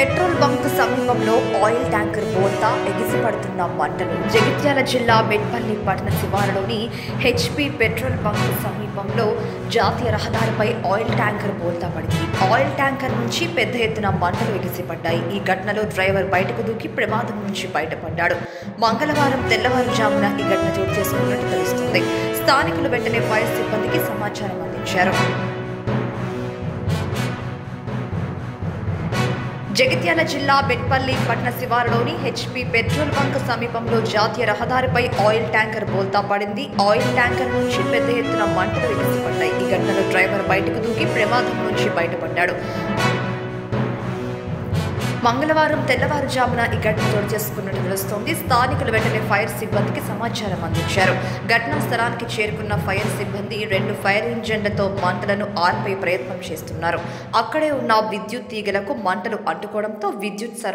Petrol bunk సమీపంలో oil tanker బోల్తా ఎగిసిపడుతున్న మంటలు. జగిత్యాల జిల్లా మెట్పల్లి పట్టణ శివారులోని హెచ్పి పెట్రోల్ బంక్ సమీపంలో జాతీయ రహదారిపై ఆయిల్ ట్యాంకర్ బోల్తా పడింది. ఆయిల్ ట్యాంకర్ నుంచి పెద్ద ఎత్తున మంటలు ఎగిసిపడ్డాయి. ఈ ఘటనలో డ్రైవర్ బయటకు దూకి ప్రమాదం నుంచి బయటపడ్డాడు. మంగళవారం తెల్లవారుజామున ఈ ఘటన చోటు చేసుకున్నట్టు తెలుస్తుంది. స్థానికులు వెంటనే ఫైర్ సిబ్బందికి సమాచారం అందించారు. జగిత్యాల జిల్లా బెట్పల్లి పట్న శివారులోని హెచ్పి పెట్రోల్ బంక్ సమీపంలో జాతీయ రహదారిపై ఆయిల్ ట్యాంకర్ బోల్తా పడింది. ఆయిల్ ట్యాంకర్ నుంచి పెద్ద ఎత్తున మంటలు ఎగిసిపడ్డాయి ఈ ఘటనలో డ్రైవర్ బయటకు దూకి ప్రమాదం నుంచి బయటపడ్డాడు. మంగళవారం తెల్లవారుజామున ఈ ఘటన చోటు చేసుకున్నట్టు తెలుస్తోంది. స్థానికులు వెంటనే ఫైర్ సిబ్బందికి సమాచారం అందించారు. ఘటనా స్థలానికి చేరుకున్న ఫైర్ సిబ్బంది రెండు ఫైర్ ఇంజన్లతో మంటలను ఆర్పే ప్రయత్నం చేస్తున్నారు. అక్కడే ఉన్న విద్యుత్ తీగలకు మంటలు అంటుకోవడంతో విద్యుత్ సరఫరా